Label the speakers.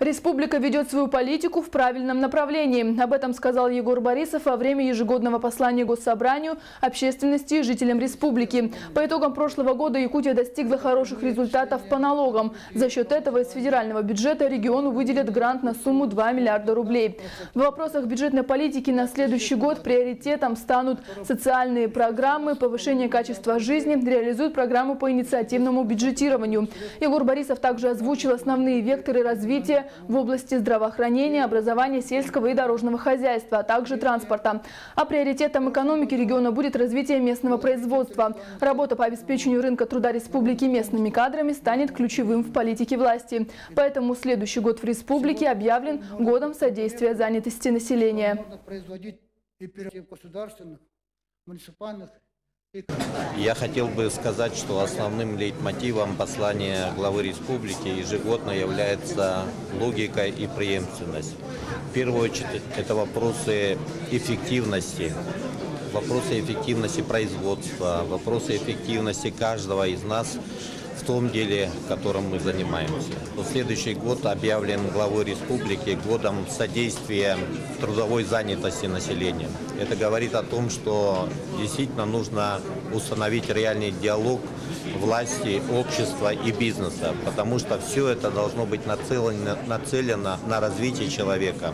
Speaker 1: Республика ведет свою политику в правильном направлении. Об этом сказал Егор Борисов во время ежегодного послания Госсобранию, общественности и жителям республики. По итогам прошлого года Якутия достигла хороших результатов по налогам. За счет этого из федерального бюджета региону выделят грант на сумму 2 миллиарда рублей. В вопросах бюджетной политики на следующий год приоритетом станут социальные программы, повышение качества жизни, реализуют программу по инициативному бюджетированию. Егор Борисов также озвучил основные векторы развития в области здравоохранения, образования, сельского и дорожного хозяйства, а также транспорта. А приоритетом экономики региона будет развитие местного производства. Работа по обеспечению рынка труда республики местными кадрами станет ключевым в политике власти. Поэтому следующий год в республике объявлен годом содействия занятости населения.
Speaker 2: Производить и государственных, муниципальных
Speaker 3: Я хотел бы сказать, что основным лейтмотивом послания главы республики ежегодно является логика и преемственность. В первую очередь это вопросы эффективности, вопросы эффективности производства, вопросы эффективности каждого из нас в том деле, которым мы занимаемся. Следующий год объявлен главой республики годом содействия трудовой занятости населения. Это говорит о том, что действительно нужно установить реальный диалог власти, общества и бизнеса, потому что все это должно быть нацелено, нацелено на развитие человека.